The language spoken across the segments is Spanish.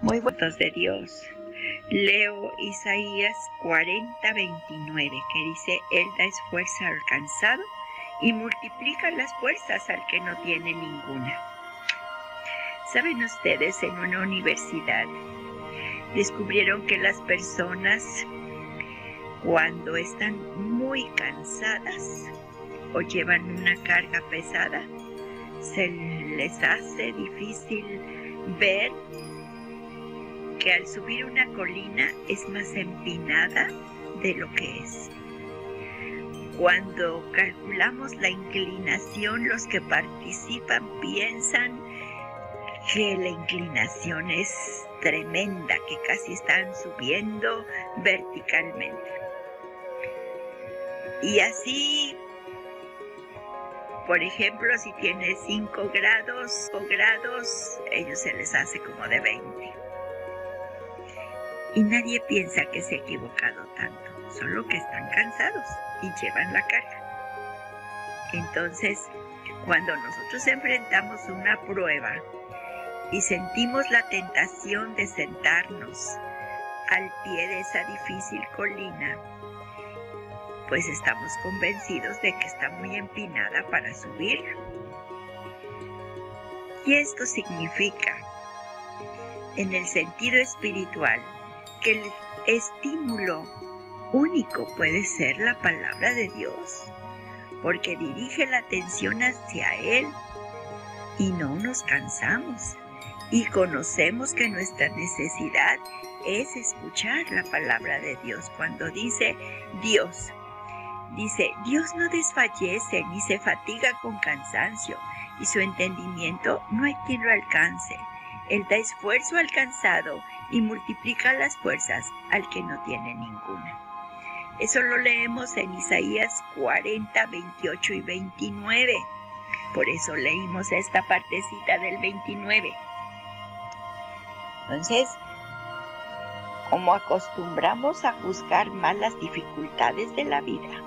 Muy buenos de Dios. Leo Isaías 40, 29, que dice, Él da esfuerzo al cansado y multiplica las fuerzas al que no tiene ninguna. ¿Saben ustedes en una universidad descubrieron que las personas cuando están muy cansadas o llevan una carga pesada, se les hace difícil ver que al subir una colina es más empinada de lo que es. Cuando calculamos la inclinación, los que participan piensan que la inclinación es tremenda, que casi están subiendo verticalmente. Y así, por ejemplo, si tiene 5 grados o grados, ellos se les hace como de 20 y nadie piensa que se ha equivocado tanto, solo que están cansados y llevan la carga. Entonces, cuando nosotros enfrentamos una prueba y sentimos la tentación de sentarnos al pie de esa difícil colina, pues estamos convencidos de que está muy empinada para subir. Y esto significa, en el sentido espiritual, que el estímulo único puede ser la palabra de Dios, porque dirige la atención hacia Él y no nos cansamos y conocemos que nuestra necesidad es escuchar la palabra de Dios cuando dice Dios. Dice, Dios no desfallece ni se fatiga con cansancio y su entendimiento no hay quien lo alcance. Él da esfuerzo alcanzado y multiplica las fuerzas al que no tiene ninguna. Eso lo leemos en Isaías 40, 28 y 29. Por eso leímos esta partecita del 29. Entonces, como acostumbramos a juzgar mal las dificultades de la vida,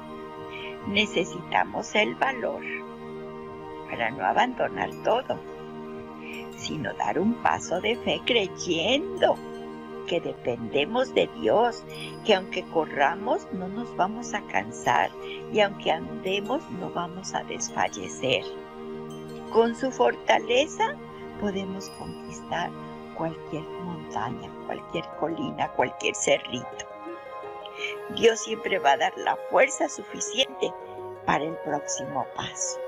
necesitamos el valor para no abandonar todo, sino dar un paso de fe creyendo que dependemos de Dios, que aunque corramos no nos vamos a cansar y aunque andemos no vamos a desfallecer. Con su fortaleza podemos conquistar cualquier montaña, cualquier colina, cualquier cerrito. Dios siempre va a dar la fuerza suficiente para el próximo paso.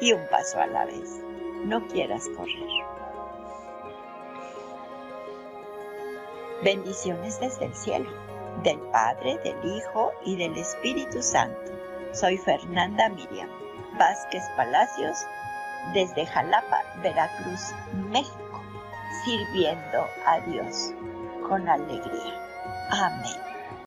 Y un paso a la vez. No quieras correr. Bendiciones desde el cielo, del Padre, del Hijo y del Espíritu Santo. Soy Fernanda Miriam Vázquez Palacios, desde Jalapa, Veracruz, México, sirviendo a Dios con alegría. Amén.